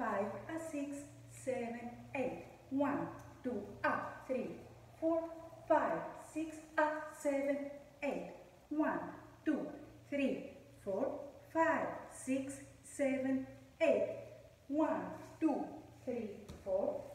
5, a six, seven, eight. 1, 2, a three, four, five, six, a 7, 8. One, two, three, four, five, six, seven, eight. One, two, three, four.